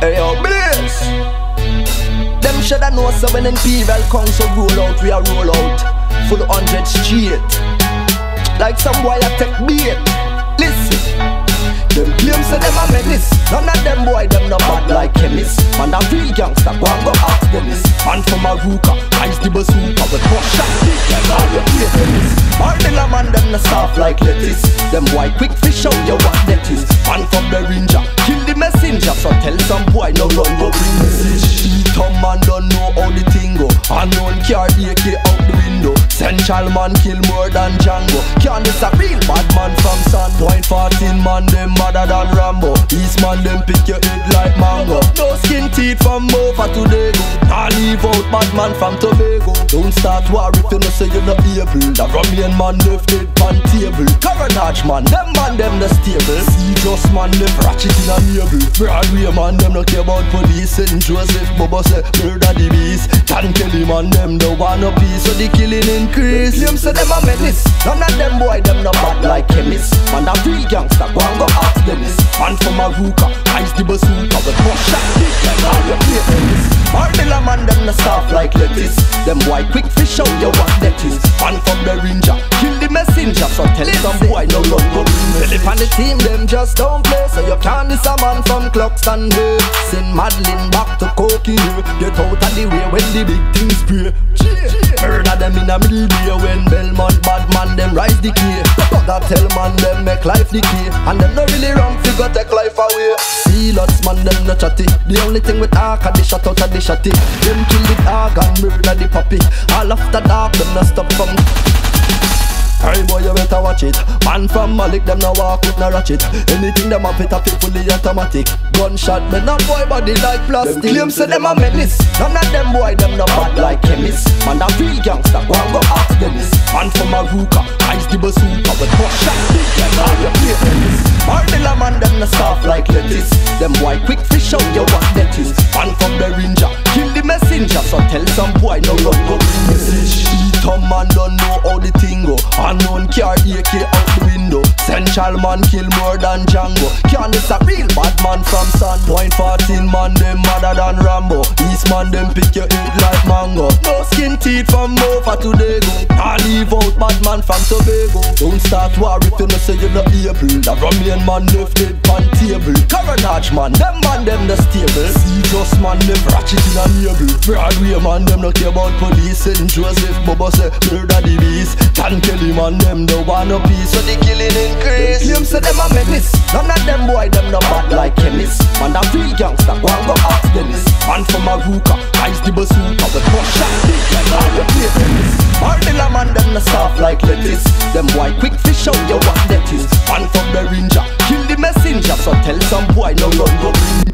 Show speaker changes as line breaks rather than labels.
Hey yo, Blaze. Them shoulda know so when Imperial Council roll out, we a roll out. Full hundred straight. Like some boy I take bait. Listen. Them claim say them a menace None of them boy them no bad like chemists Man a real gangster, go and go ask Dennis Man from Arouca, eyes the bazooka With one shot, them all you play tennis All the man them no soft like lettuce Them boy quick fish out you car AK out the window. Central man kill more than Django. Can't this a teeth from over to Dago Nah leave out bad man from Tobago. Don't start war if you know say you're not able. The Romanian man left dead pan table. Carenage man, them man them the stable. See just man left ratchet in a navel Broadway man them no care about police. St. Joseph Bobo say murder the beast. Can Kelly man them the one a piece So the killing increase. Them say them a menace. None of them boy them no bad like chemists. Man a real gangster go and go ask Dennis. Man from Arouca, eyes the bazooka With one shot, Them boy quick fish show you what that is Man from the ranger, kill the messenger So tell it some boy no run go Philip and the team them just don't play. So you can't diss a man from Cluxton here eh? Send Madeline back to Cokie here Get out of the way when the big things spray Murder them in a middle day when Belmont bad man them rise the key. That tell man them make life decay And them no really wrong figure take life away. See lots man them no chatty. The only thing with arc are the shot out of the shotty Them kill the murder the puppy. All after dark them no stop from Hey boy, you better watch it. Man from Malik, them no walk with no ratchet. Anything them a fit a fit fully automatic. Gunshot, but not boy body like plastic. Them claim say them a menace. None of them boy, them no bad like chemists. Man a real gangster, go and go ask Dennis. Man from Arouca, eyes the bazooka with one shot. Like all you play tennis. Man them no soft like lettuce. Them boy quick fish out you what that is. Man from the ranger, kill the messenger. So tell some boy no run go Car AK out the window. Central man kill more than Django. This a real bad man from Sun Point 14 man them madder than Rambo. East man them pick your head like mango. No skin teeth from over to Dago. I leave out bad man from Tobago. Don't start war if you know say you're not able. The Romanian man left dead pan table. Carenage man, them man them the stable. See just man them ratchet in a navel Broadway man them no care about police. St. Joseph Bobo say murder the beast. Can't Tan him man them the one a piece So the killing increase. Them say them a menace None of them boy them no bad like chemists Man a real gangster go and go ask Dennis. Man from Arouca Eyes the bazooka. We crush that dick like how you play tennis Mardilla man them no soft like lettuce. Them white quick fish out your what that is. Man from the ranger Kill the messenger. So tell some boy no run go bring